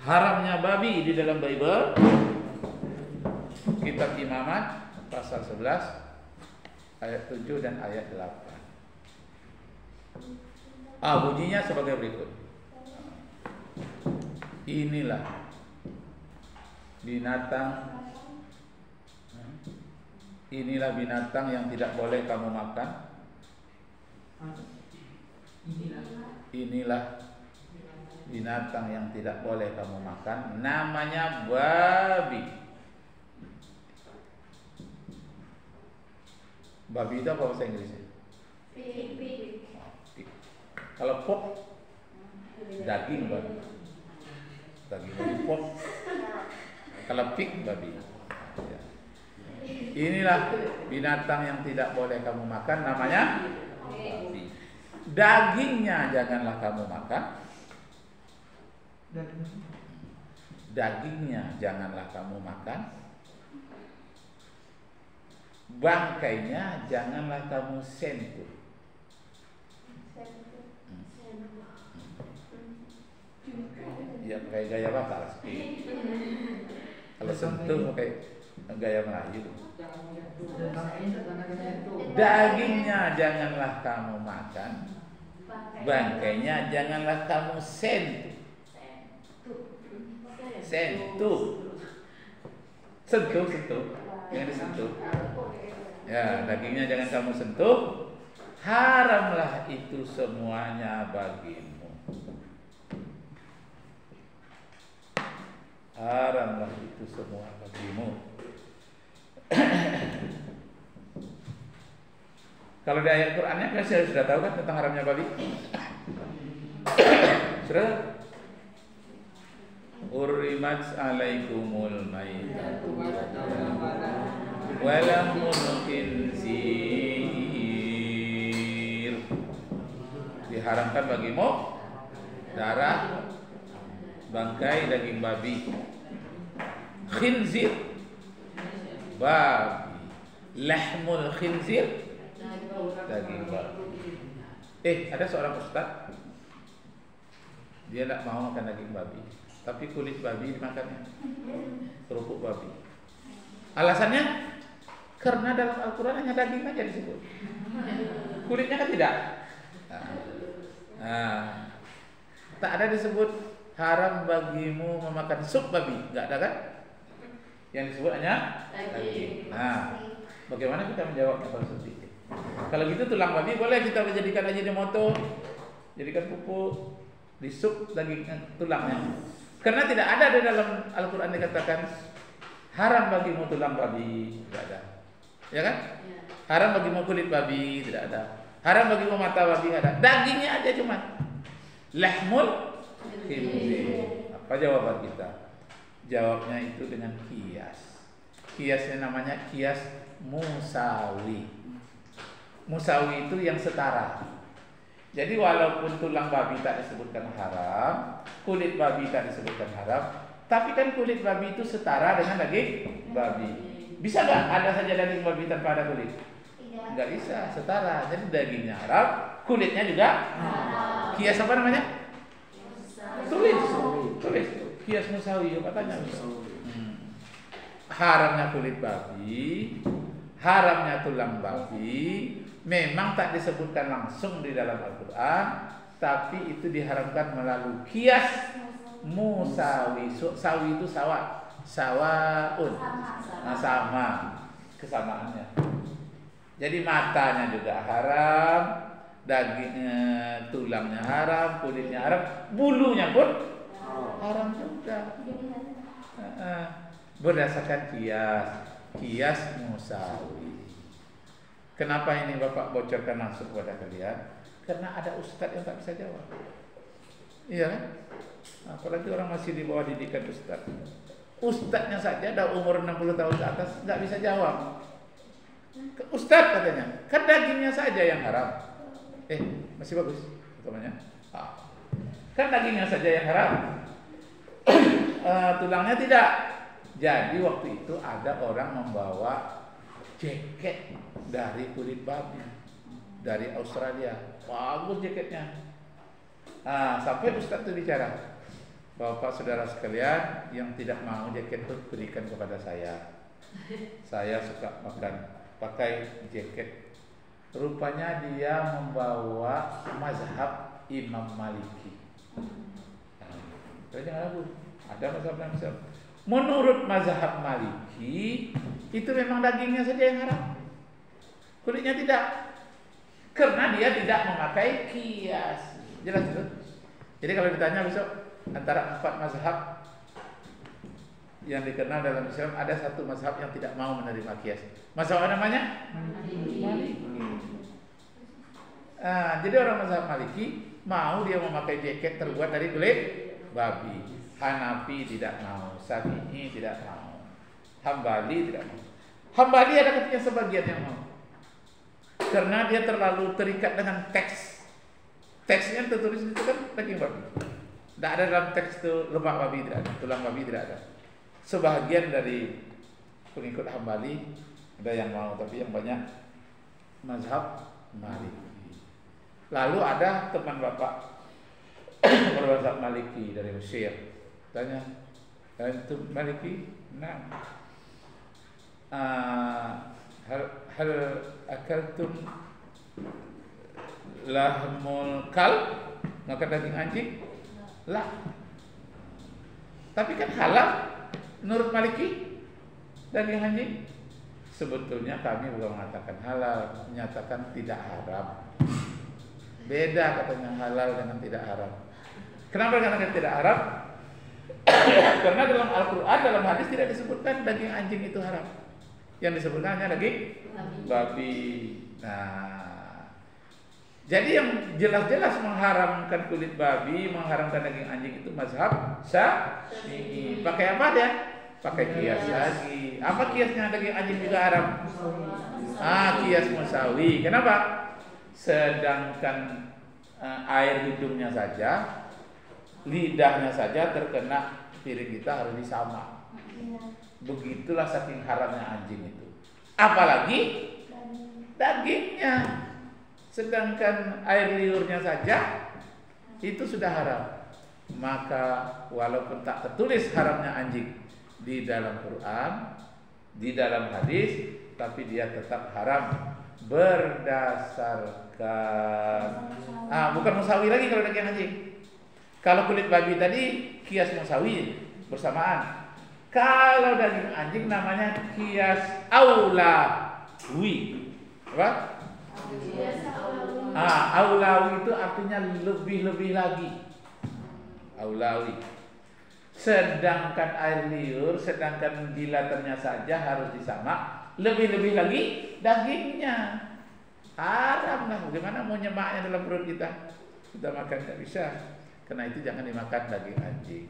Haramnya babi di dalam Bible Kitab Imamat pasal 11 ayat 7 dan ayat 8. Ah bunyinya sebagai berikut. Inilah binatang Inilah binatang yang tidak boleh kamu makan. Inilah binatang yang tidak boleh kamu makan namanya babi. Babi itu apa bahasa Inggrisnya? Kalau pork daging babi. Daging babi pork. Kalau pig babi. Ya. Inilah binatang yang tidak boleh kamu makan namanya babi. Dagingnya janganlah kamu makan. Dagingnya janganlah kamu makan. Bangkainya janganlah kamu sentuh. Ya pakai gaya Batak Kalau sentuh pakai gaya Melayu. Dagingnya janganlah kamu makan. Bangkainya janganlah kamu sentuh. Sentuh. Sentuh, sentuh. Yang disentuh. Ya, dagingnya jangan kamu sentuh. Haramlah itu semuanya bagimu. Haramlah itu semua bagimu. Kalau di ayat Qur'annya kan saya sudah tahu kan tentang haramnya babi. sudah? Urimat alaikumul maitatu Walahmul khinzir. Diharamkan bagimu Darah Bangkai daging babi. Khinzir? Babi. Lahmul khinzir Daging babi Eh ada seorang ustaz. Dia tak mau makan daging babi tapi kulit babi dimakannya. Kerupuk babi. Alasannya? Karena dalam Al-Quran hanya daging aja disebut. Kulitnya kan tidak. Nah, nah, tak ada disebut haram bagimu memakan sup babi. Nggak ada kan? Yang disebut hanya daging. nah. Bagaimana kita menjawabnya kalau seperti itu kalau gitu tulang babi boleh kita menjadikan aja di moto jadikan pupuk di sup daging tulangnya karena tidak ada di dalam Al-Quran dikatakan haram bagimu tulang babi, tidak ada. Ya kan? Ya. Haram bagimu kulit babi, tidak ada. Haram bagimu mata babi, ada. Dagingnya aja cuma. Lahmul khinzir. Apa jawaban kita? Jawabnya itu dengan kias. Kiasnya namanya kias musawi. Musawi itu yang setara. Jadi walaupun tulang babi tak disebutkan haram, kulit babi tak disebutkan haram, tapi kan kulit babi itu setara dengan daging babi. Bisa nggak ada saja daging babi tanpa ada kulit? Nggak bisa, setara. Jadi dagingnya haram, kulitnya juga haram. Kias apa namanya? Tulis, tulis. Kias musawi, apa tanya? Hmm. Haramnya kulit babi, haramnya tulang babi, memang tak disebutkan langsung di dalam Al-Quran tapi itu diharamkan melalui kias musawi sawi. Itu sawa sawaun. Nah, sama kesamaannya. Jadi matanya juga haram dagingnya tulangnya haram kulitnya haram bulunya pun haram juga. Berdasarkan kias kias musawi Kenapa ini Bapak bocorkan langsung kepada kalian? Karena ada ustadz yang tak bisa jawab. Iya kan? Apalagi orang masih di bawah didikan ustadz. Ustadznya saja ada umur 60 tahun ke atas nggak bisa jawab. Ustadz katanya, kan dagingnya saja yang haram. Eh, masih bagus temannya. Ah. Kan dagingnya saja yang haram. uh, tulangnya tidak. Jadi waktu itu ada orang membawa jaket dari kulit babi. dari Australia. Bagus jaketnya. Nah, sampai Ustaz itu bicara, Bapak saudara sekalian yang tidak mau jaket itu berikan kepada saya. Saya suka makan pakai jaket. Rupanya dia membawa mazhab Imam Maliki. Nah, jangan ragu, ada mazhab mazhab. Menurut mazhab Maliki itu memang dagingnya saja yang haram, kulitnya tidak, karena dia tidak memakai kias. Jelas itu. Jadi kalau ditanya besok antara empat mazhab yang dikenal dalam Islam ada satu mazhab yang tidak mau menerima kias. Mazhab apa namanya? Maliki. Nah, jadi orang mazhab Maliki mau dia memakai jaket terbuat dari kulit babi. Hanafi tidak mau, Syafi'i tidak mau, Hambali tidak mau. Hambali ada ketika sebagian yang mau. Karena dia terlalu terikat dengan teks. Teksnya tertulis itu kan daging babi. Tidak ada dalam teks itu lemak babi tidak ada, tulang babi tidak ada. Sebagian dari pengikut Hambali ada yang mau, tapi yang banyak mazhab Maliki. Lalu ada teman bapak bermazhab Maliki dari Mesir. Tanya, itu Maliki? Nah, uh, hal hal akaltum lahmul kal makan daging anjing? Lah. Tapi kan halal menurut Maliki daging anjing. Sebetulnya kami bukan mengatakan halal, menyatakan tidak haram. Beda katanya halal dengan tidak haram. Kenapa karena tidak haram? Karena dalam Al-Quran, dalam hadis tidak disebutkan daging anjing itu haram. Yang disebutkan hanya daging babi. Nah, jadi yang jelas-jelas mengharamkan kulit babi, mengharamkan daging anjing itu mazhab syafi'i. Pakai apa dia? Pakai kias lagi. Apa kiasnya daging anjing juga haram? Ah, kias musawi. Kenapa? Sedangkan uh, air hidungnya saja lidahnya saja terkena piring kita harus disama. Begitulah saking haramnya anjing itu. Apalagi dagingnya. Sedangkan air liurnya saja itu sudah haram. Maka walaupun tak tertulis haramnya anjing di dalam Quran, di dalam hadis, tapi dia tetap haram berdasarkan ah bukan musawi lagi kalau daging anjing kalau kulit babi tadi kias musawi bersamaan. Kalau daging anjing namanya kias aulawi. Apa? Ah, aulawi itu artinya lebih-lebih lagi. Aulawi. Sedangkan air liur, sedangkan gilatannya saja harus disamak, lebih-lebih lagi dagingnya. Haram lah, bagaimana mau nyemaknya dalam perut kita? Kita makan tidak bisa. Karena itu jangan dimakan daging anjing.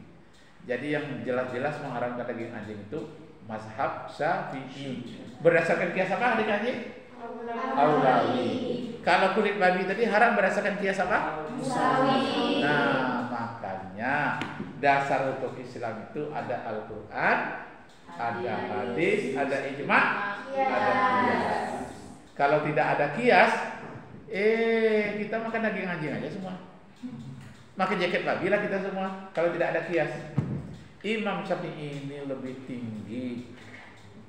Jadi yang jelas-jelas mengharamkan daging anjing itu mazhab Syafi'i. Berdasarkan kias apa daging anjing? Aulawi. Kalau kulit babi tadi haram berdasarkan kias apa? Musawi. Nah, makanya dasar untuk Islam itu ada Al-Qur'an, ada hadis, ada ijma, ada kias. Kalau tidak ada kias, eh kita makan daging anjing aja semua. Makin jaket babi lah kita semua kalau tidak ada kias. Imam Syafi'i ini lebih tinggi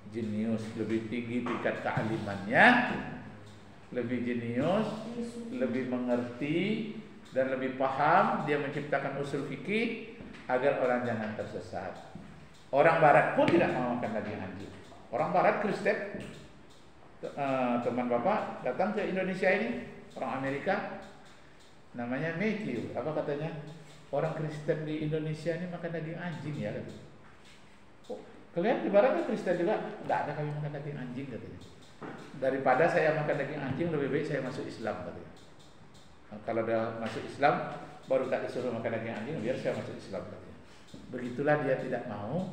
jenius, lebih tinggi tingkat kealimannya, lebih jenius, lebih mengerti dan lebih paham. Dia menciptakan usul fikih agar orang jangan tersesat. Orang Barat pun tidak mau makan daging anjing. Orang Barat Kristen, eh, teman bapak datang ke Indonesia ini, orang Amerika, namanya Matthew apa katanya? Orang Kristen di Indonesia ini makan daging anjing ya gitu. Oh, kalian di barat kan Kristen juga tidak ada kami makan daging anjing katanya. Daripada saya makan daging anjing lebih baik saya masuk Islam katanya. Nah, kalau udah masuk Islam baru tak disuruh makan daging anjing biar saya masuk Islam katanya. Begitulah dia tidak mau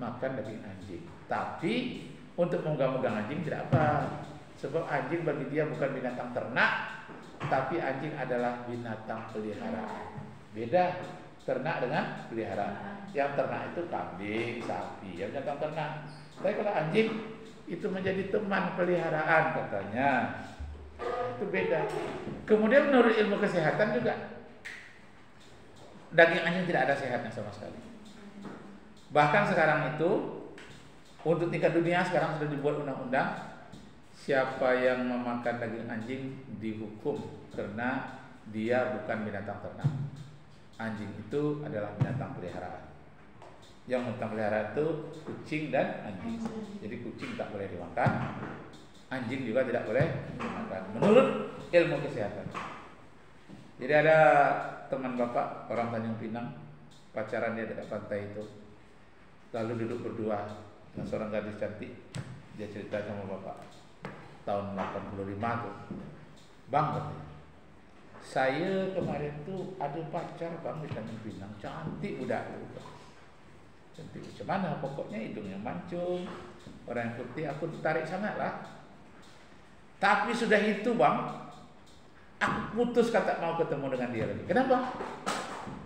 makan daging anjing. Tapi untuk memegang-megang anjing tidak apa. Sebab anjing bagi dia bukan binatang ternak tapi anjing adalah binatang peliharaan. Beda ternak dengan peliharaan. Yang ternak itu kambing, sapi, yang binatang ternak. Tapi kalau anjing itu menjadi teman peliharaan katanya. Itu beda. Kemudian menurut ilmu kesehatan juga daging anjing tidak ada sehatnya sama sekali. Bahkan sekarang itu untuk tingkat dunia sekarang sudah dibuat undang-undang siapa yang memakan daging anjing dihukum karena dia bukan binatang ternak. Anjing itu adalah binatang peliharaan. Yang binatang peliharaan itu kucing dan anjing. Jadi kucing tak boleh dimakan, anjing juga tidak boleh dimakan. Menurut ilmu kesehatan. Jadi ada teman bapak orang Tanjung Pinang pacaran dia dekat pantai itu lalu duduk berdua seorang gadis cantik dia cerita sama bapak tahun 85 tuh. Bang saya kemarin tuh ada pacar bang di Tanjung Pinang. Cantik budak cantik macam mana? Pokoknya hidungnya mancung orang yang putih. Aku tertarik sangat lah. Tapi sudah itu bang Aku putus kata mau ketemu dengan dia lagi. Kenapa?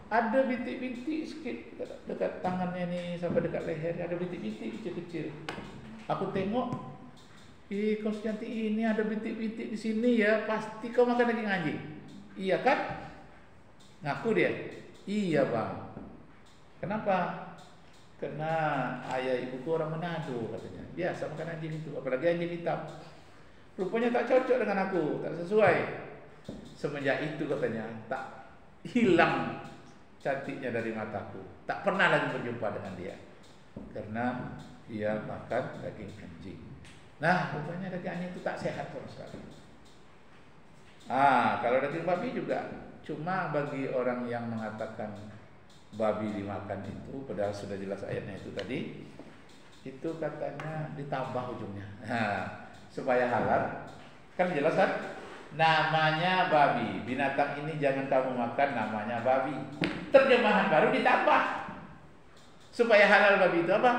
Ada bintik-bintik sikit dekat, dekat tangannya ni sampai dekat leher ada bintik-bintik kecil-kecil. Aku tengok, eh kau secantik ini ada bintik-bintik di sini ya, pasti kau makan daging anjing. Iya kan? Ngaku dia. Iya bang. Kenapa? Karena ayah ibuku orang Manado katanya. Biasa makan anjing itu, apalagi anjing hitam. Rupanya tak cocok dengan aku, tak sesuai. Semenjak itu katanya tak hilang cantiknya dari mataku. Tak pernah lagi berjumpa dengan dia. Karena dia makan daging anjing. Nah, rupanya daging anjing itu tak sehat sama sekali. Ah, kalau daging babi juga cuma bagi orang yang mengatakan babi dimakan itu padahal sudah jelas ayatnya itu tadi itu katanya ditambah ujungnya nah, supaya halal kan jelas kan namanya babi. Binatang ini jangan kamu makan namanya babi. Terjemahan baru ditambah. Supaya halal babi itu apa?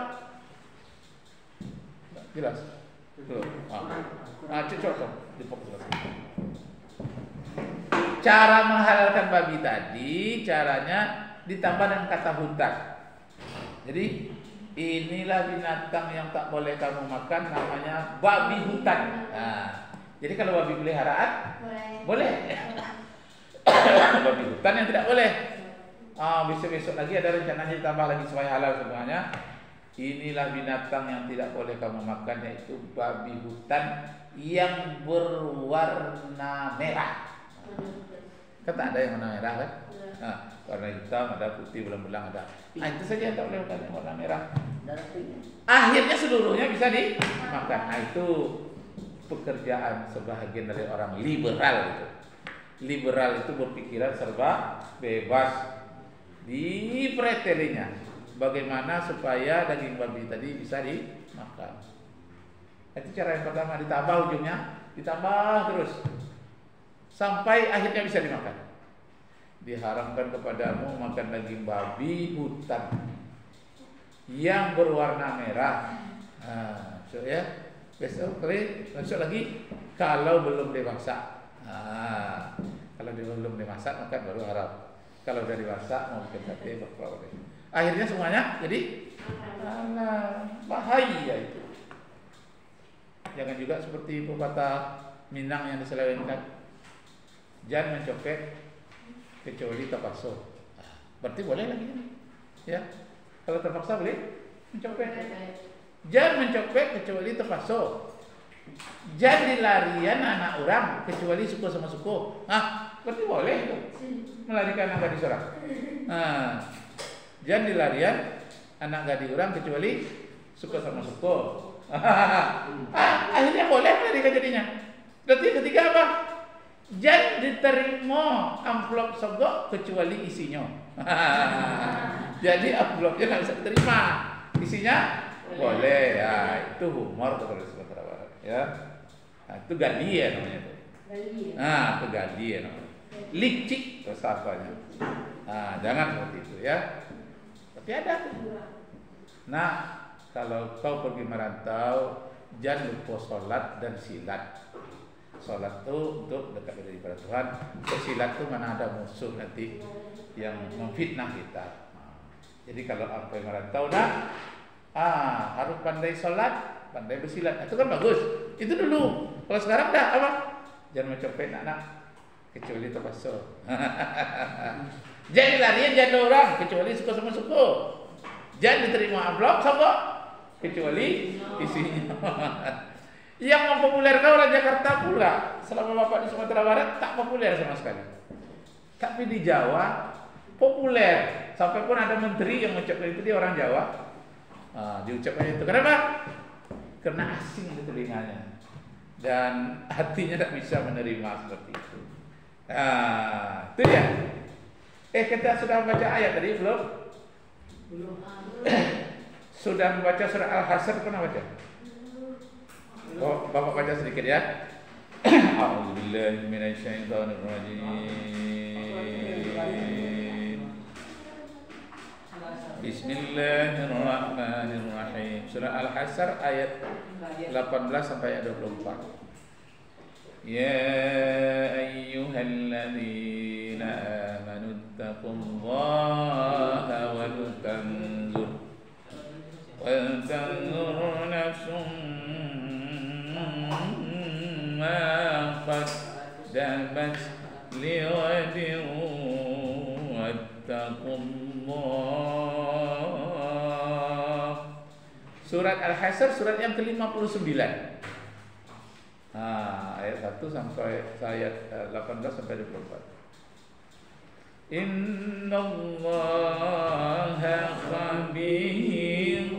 Jelas. Tuh. Ah, contoh Cara menghalalkan babi tadi caranya ditambah dengan kata hutan. Jadi inilah binatang yang tak boleh kamu makan namanya babi hutan. Nah, jadi kalau babi peliharaan boleh. Boleh. babi hutan yang tidak boleh. Ah, besok-besok lagi ada rencananya ditambah lagi supaya halal semuanya. Inilah binatang yang tidak boleh kamu makan yaitu babi hutan yang berwarna merah. Kata ada yang warna merah kan? Nah, warna hitam ada putih belang-belang ada. Nah, itu saja yang tak boleh makan yang warna merah. Akhirnya seluruhnya bisa dimakan. Nah, itu pekerjaan sebahagian dari orang liberal itu. Liberal itu berpikiran serba bebas di pretelinya. Bagaimana supaya daging babi tadi bisa dimakan. Itu cara yang pertama ditambah ujungnya, ditambah terus sampai akhirnya bisa dimakan. Diharamkan kepadamu makan daging babi hutan yang berwarna merah. Nah, so ya, besok kali besok lagi kalau belum dewasa ah, kalau belum dimasak maka baru harap kalau sudah dewasa mau bikin sate akhirnya semuanya jadi bahaya itu. Jangan juga seperti pepatah Minang yang diselewengkan. Jangan mencopet kecuali terpaksa berarti boleh lagi ya? Kalau terpaksa boleh mencopet. Jangan mencopet kecuali terpaksa. Jadi larian anak orang kecuali suku sama suku. Ah, berarti boleh itu? Melarikan anak gadis orang. Nah, jangan dilarian anak gadis orang kecuali suku sama suku. ah, akhirnya boleh melarikan jadinya. Berarti ketiga apa? Jangan diterima amplop sogok kecuali isinya. Jadi amplopnya nggak bisa diterima. Isinya boleh ya itu humor kalau disebut ya nah, itu gadia namanya tuh nah itu gadia namanya licik filsafatnya nah jangan seperti itu ya tapi ada nah kalau kau pergi merantau jangan lupa sholat dan silat sholat tuh untuk dekat pada Tuhan silat tuh mana ada musuh nanti yang memfitnah kita jadi kalau yang merantau nah Ah, harus pandai sholat, pandai bersilat. Itu kan bagus. Itu dulu. Kalau sekarang dah apa? jangan mencopet anak kecuali terpaksa. jangan lari jangan orang kecuali suka sama suka. Jangan diterima amplop sama kecuali isinya. Yang mempopulerkan orang Jakarta pula selama bapak di Sumatera Barat tak populer sama sekali. Tapi di Jawa populer. Sampai pun ada menteri yang mengucapkan itu dia orang Jawa. Nah, diucapkan itu. Kenapa? Karena asing di telinganya dan hatinya tidak bisa menerima seperti itu. Nah, itu ya. Eh kita sudah membaca ayat tadi belum? Belum. sudah membaca surah Al-Hasr pernah baca? Oh, Bapak baca sedikit ya. A'udzubillahi minasyaitonirrajim. Bismillahirrahmanirrahim. Surah Al-Hasr ayat 18 sampai ayat 24. يا أيها الذين آمنوا اتقوا الله ولتنظر ولتنظر نفس ما قدمت لغد واتقوا الله Surat Al-Hasr surat yang ke-59 Nah, ayat 1 sampai ayat 18 eh, sampai 24. Inna Allah khabirun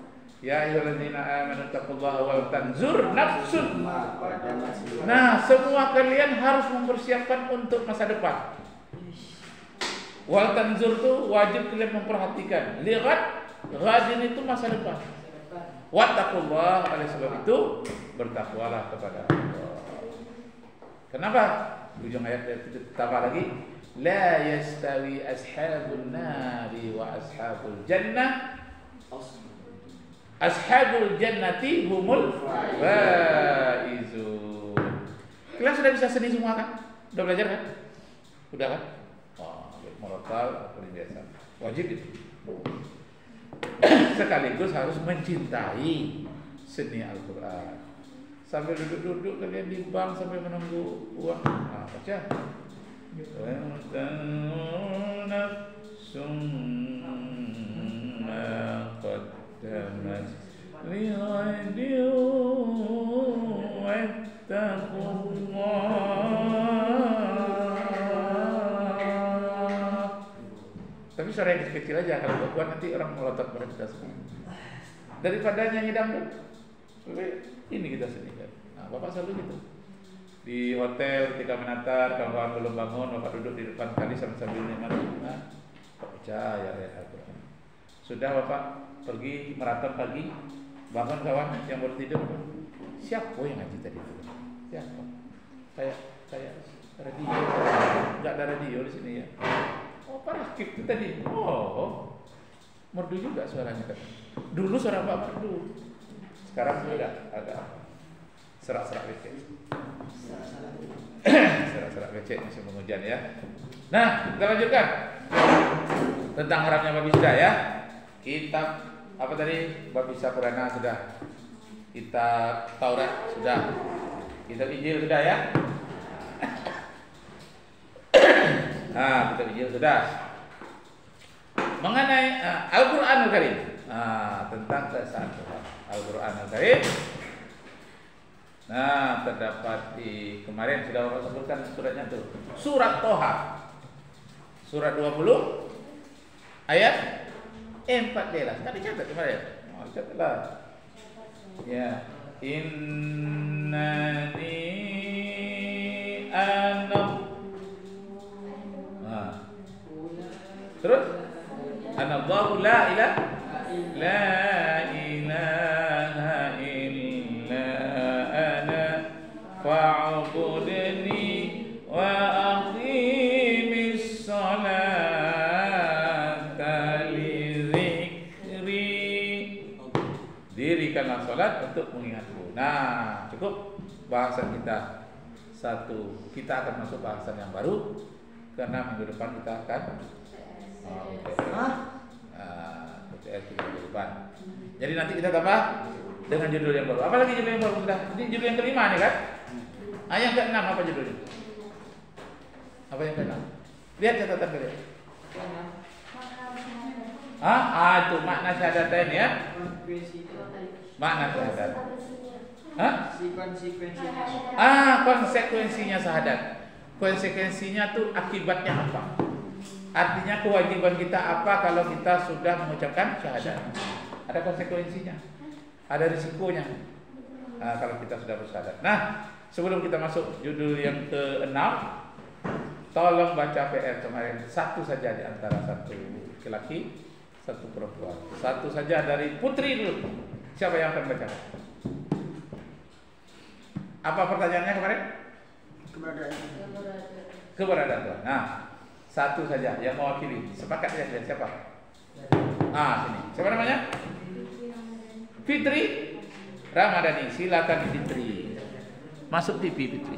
Ya الذين آمنوا taqullaha الله tanzur نفس Nah, semua kalian harus mempersiapkan untuk masa depan. Wal tanzur itu wajib kalian memperhatikan. Lihat rajin itu masa depan. Wattaqullah oleh sebab itu bertakwalah kepada Allah. Kenapa? Ujung ayat itu tambah lagi la yastawi ashabun nari wa ashabul jannah Ashabul jannati humul faizun. Kalian sudah bisa seni semua kan? Sudah belajar kan? Sudah kan? Oh, moral biasa. Wajib itu. Sekaligus harus mencintai seni Al-Qur'an. Sambil duduk-duduk kalian di bank sampai menunggu uang. Nah, baca. Yuh. قدمت لغد واتقوا الله Tapi suara yang kecil aja kalau buat nanti orang melotot pada kita semua. Daripada nyanyi dangdut, ini kita sendiri. Nah, bapak selalu gitu di hotel ketika menatar kawan-kawan belum bangun bapak duduk di depan kali sambil nikmati nah, percaya ya Al-Quran sudah bapak Pergi meratap pagi bangun kawan yang baru tidur. Siapa yang ngaji tadi itu? Siapa? Kayak kayak radio. Nggak ada radio di sini ya? Oh para skip itu tadi. Oh merdu juga suaranya kan dulu suara bapak merdu. Sekarang sudah ada serak-serak becek. serak-serak becek masih hujan ya. Nah, kita lanjutkan. Tentang haramnya babi sudah ya. Kitab apa tadi? Babi Purana sudah. Kitab Taurat sudah. Kitab Injil sudah ya. Ah, kita uji sudah. Mengenai uh, Al-Qur'anul Karim. Ah, tentang keesaan Tuhan. Al-Qur'anul Karim. Nah, terdapat di kemarin sudah Bapak sebutkan suratnya tuh. Surat Toha. Surat 20 ayat 14. Kan dicatat kemarin. Oh, catatlah. Ya. Innani anam nah. Terus Anallahu la ilaha la ilaha Nah, cukup bahasan kita satu. Kita akan masuk bahasan yang baru karena minggu depan kita akan oh, UTS. Uh, UTS minggu depan. Jadi nanti kita tambah dengan judul yang baru. Apalagi judul yang baru sudah? Ini judul yang kelima nih kan? Ah, yang keenam apa judulnya? Apa yang keenam? Lihat catatan kalian. Ah, ah itu makna syahadatain ya. Makna syahadat. Hah? Konsekuensinya. Ah, konsekuensinya syahadat. Konsekuensinya tuh akibatnya apa? Artinya kewajiban kita apa kalau kita sudah mengucapkan syahadat? Ada konsekuensinya. Ada risikonya. Nah, kalau kita sudah bersyahadat. Nah, sebelum kita masuk judul yang ke-6, tolong baca PR kemarin satu saja di antara satu laki-laki, satu perempuan. Satu saja dari putri dulu. Siapa yang akan baca? Apa pertanyaannya kemarin? Keberadaan. Keberadaan Tuhan. Nah, satu saja yang mewakili. Sepakat ya dengan siapa? Ah, sini. Siapa namanya? Fitri Ramadhani. Silakan Fitri. Masuk TV Fitri.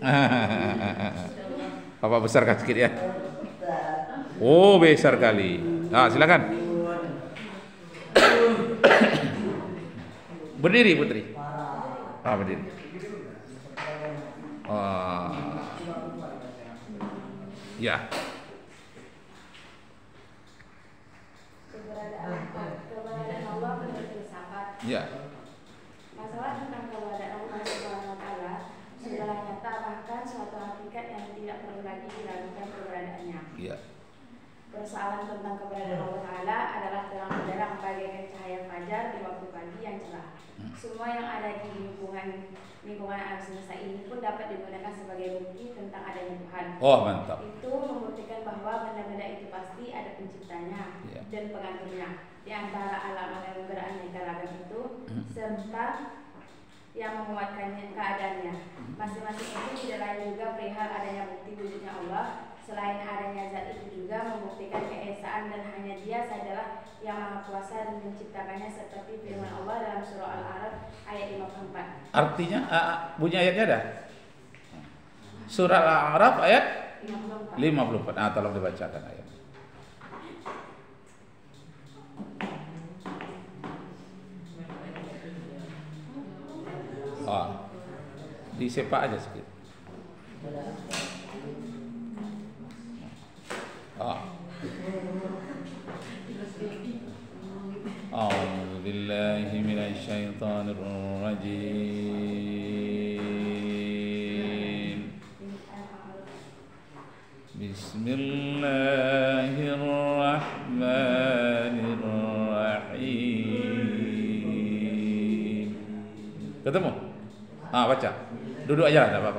Bapak besarkan sedikit ya. Oh, besar kali. Ah, silakan. Berdiri Putri. Ah, berdiri. Ah. Ya. Ya. Masalah tentang keberadaan Allah Subhanahu wa taala sudah nyata bahkan suatu hakikat yang tidak perlu lagi diragukan keberadaannya. Ya. Persoalan tentang keberadaan Allah Taala adalah terang benderang bagaikan cahaya fajar di waktu pagi yang cerah. Semua yang ada di lingkungan lingkungan alam semesta ini pun dapat digunakan sebagai bukti tentang adanya Tuhan. Oh, mantap. Itu membuktikan bahwa benda-benda itu pasti ada penciptanya Ya. dan pengaturnya. Di antara alam-alam yang beraneka ragam itu Hmm. serta yang menguatkannya keadaannya. Masing-masing itu tidak lain juga perihal adanya bukti wujudnya Allah. Selain adanya zat itu juga membuktikan keesaan dan hanya dia sajalah yang maha kuasa dan menciptakannya seperti firman Allah dalam surah Al-A'raf ayat 54. Artinya ah, bunyi ayatnya ada? Surah Al-A'raf ayat 54. 54. Ah, tolong dibacakan ayat. Ah. Disepak aja sedikit. الشيطان الرجيم بسم الله الرحمن الرحيم Ketemu? Ah, baca. Duduk aja, enggak apa-apa.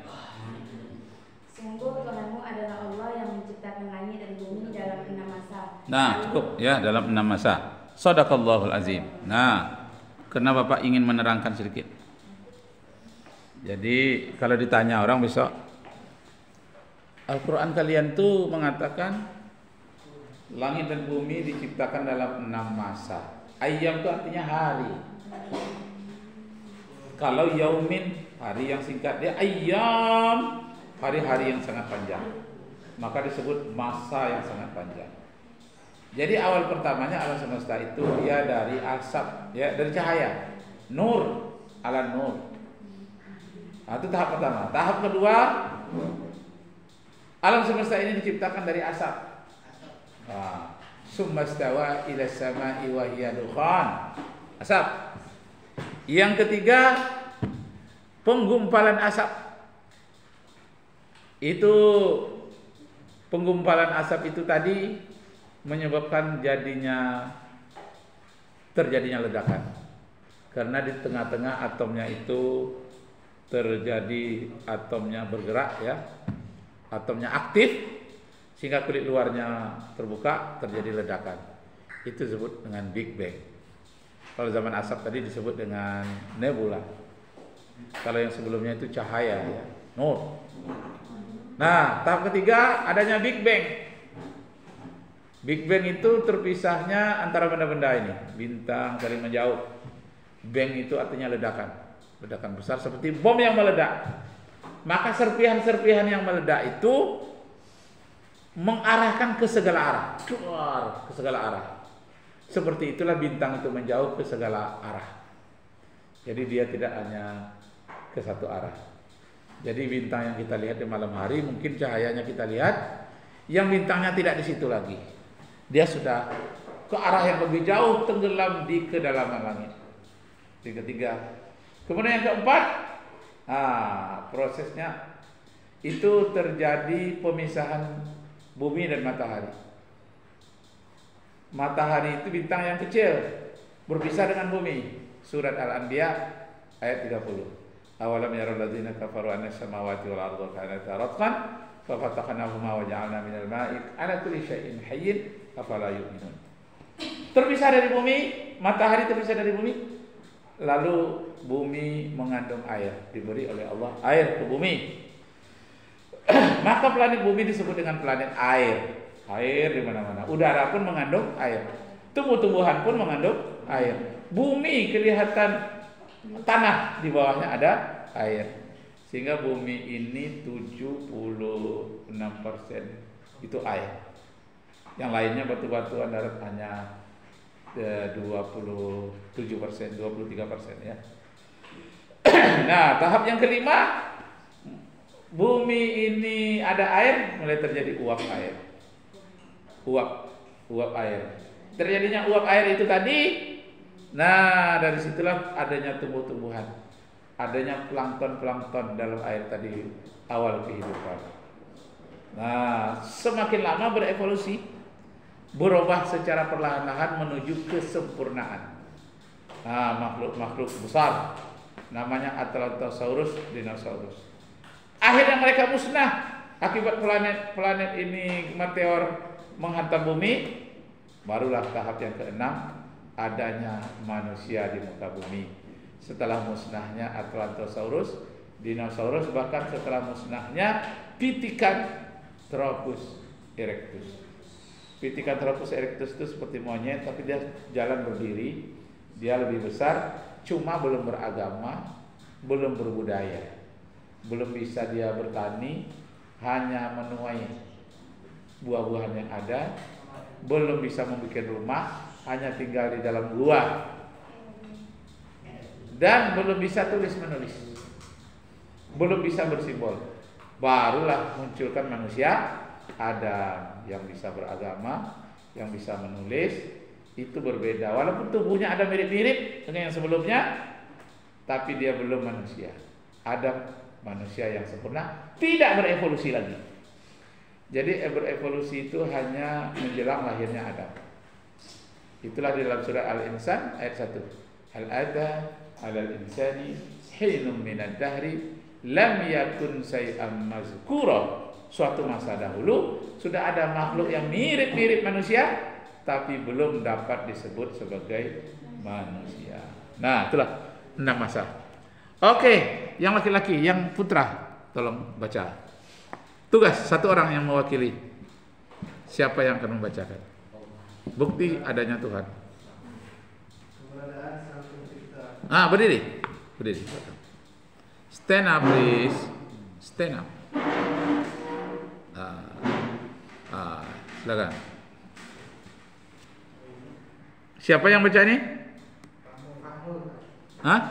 nah cukup ya dalam enam masa. Sadaqallahul azim. Nah, karena Bapak ingin menerangkan sedikit. Jadi kalau ditanya orang besok Al-Quran kalian tuh mengatakan Langit dan bumi diciptakan dalam enam masa Ayam itu artinya hari Kalau yaumin hari yang singkat Dia ayam hari-hari yang sangat panjang Maka disebut masa yang sangat panjang Jadi awal pertamanya alam semesta itu dia dari asap ya dari cahaya Nur ala nur Nah, itu tahap pertama. Tahap kedua, alam semesta ini diciptakan dari asap. Nah, summastawa ila dukhan. Asap. Yang ketiga, penggumpalan asap. Itu penggumpalan asap itu tadi menyebabkan jadinya terjadinya ledakan. Karena di tengah-tengah atomnya itu terjadi atomnya bergerak ya. Atomnya aktif sehingga kulit luarnya terbuka terjadi ledakan. Itu disebut dengan Big Bang. Kalau zaman asap tadi disebut dengan nebula. Kalau yang sebelumnya itu cahaya ya. Nur. Nah tahap ketiga adanya Big Bang Big Bang itu terpisahnya antara benda-benda ini bintang saling menjauh Bang itu artinya ledakan ledakan besar seperti bom yang meledak. Maka serpihan-serpihan yang meledak itu mengarahkan ke segala arah, keluar ke segala arah. Seperti itulah bintang itu menjauh ke segala arah. Jadi dia tidak hanya ke satu arah. Jadi bintang yang kita lihat di malam hari mungkin cahayanya kita lihat, yang bintangnya tidak di situ lagi. Dia sudah ke arah yang lebih jauh tenggelam di kedalaman langit. Yang ketiga, Kemudian yang keempat, nah, prosesnya itu terjadi pemisahan bumi dan matahari. Matahari itu bintang yang kecil berpisah dengan bumi. Surat Al-Anbiya ayat 30. Awalam yarul ladzina kafaru anna samawati wal arda kanata ratqan fafataqnahuma wa ja'alna minal ma'i ala kulli syai'in hayyin afala yu'minun. Terpisah dari bumi, matahari terpisah dari bumi, lalu bumi mengandung air diberi oleh Allah air ke bumi. Maka planet bumi disebut dengan planet air. Air di mana-mana. Udara pun mengandung air. Tumbuh-tumbuhan pun mengandung air. Bumi kelihatan tanah di bawahnya ada air. Sehingga bumi ini 76% itu air yang lainnya batu-batuan darat hanya 27 persen, 23 persen ya. nah, tahap yang kelima, bumi ini ada air, mulai terjadi uap air. Uap, uap air. Terjadinya uap air itu tadi, nah dari situlah adanya tumbuh-tumbuhan, adanya plankton-plankton dalam air tadi awal kehidupan. Nah, semakin lama berevolusi, berubah secara perlahan-lahan menuju kesempurnaan. Nah, makhluk-makhluk besar namanya Atlantosaurus, dinosaurus. Akhirnya mereka musnah akibat planet-planet ini meteor menghantam bumi. Barulah tahap yang keenam adanya manusia di muka bumi. Setelah musnahnya Atlantosaurus, dinosaurus bahkan setelah musnahnya pitikan Tropus erectus. Pithecanthropus erectus itu seperti monyet tapi dia jalan berdiri, dia lebih besar, cuma belum beragama, belum berbudaya. Belum bisa dia bertani, hanya menuai buah-buahan yang ada, belum bisa membuat rumah, hanya tinggal di dalam gua. Dan belum bisa tulis menulis. Belum bisa bersimbol. Barulah munculkan manusia ada yang bisa beragama, yang bisa menulis itu berbeda. Walaupun tubuhnya ada mirip-mirip dengan yang sebelumnya, tapi dia belum manusia. Adam manusia yang sempurna tidak berevolusi lagi. Jadi berevolusi itu hanya menjelang lahirnya Adam. Itulah di dalam surah Al-Insan ayat 1. Hal ada alal insani hinum minad dahri lam yakun say'am mazkura suatu masa dahulu sudah ada makhluk yang mirip-mirip manusia tapi belum dapat disebut sebagai manusia. Nah, itulah enam masa. Oke, yang laki-laki, yang putra, tolong baca. Tugas satu orang yang mewakili. Siapa yang akan membacakan? Bukti adanya Tuhan. Ah, berdiri. Berdiri. Stand up please. Stand up. Silakan. Siapa yang baca ini? Hah?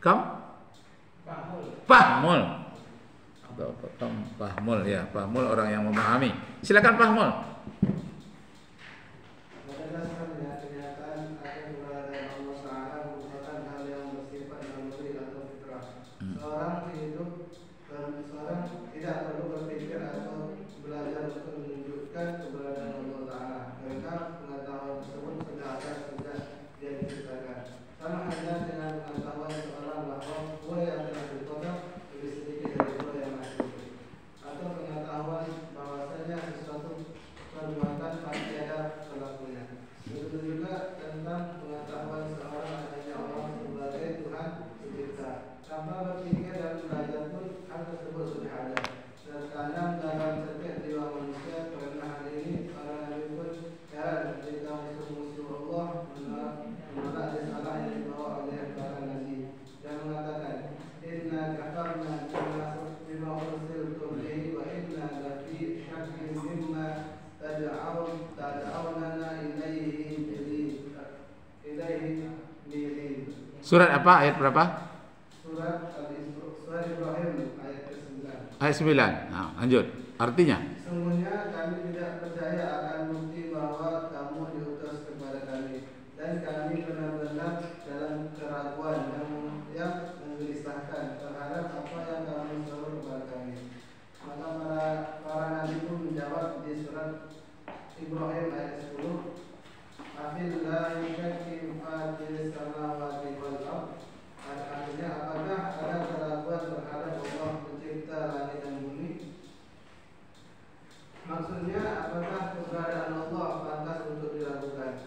Kam? Pahmul. Pahmul ya, Pahmul orang yang memahami. Silakan Pahmul. Surat apa ayat berapa? Surat Surat Ibrahim ayat 9. Ayat 9. Nah, lanjut. Artinya? Semuanya kami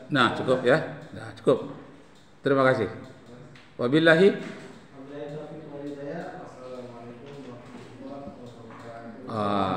Nah, cukup ya. Nah, cukup. Terima kasih. Wabillahi Ah.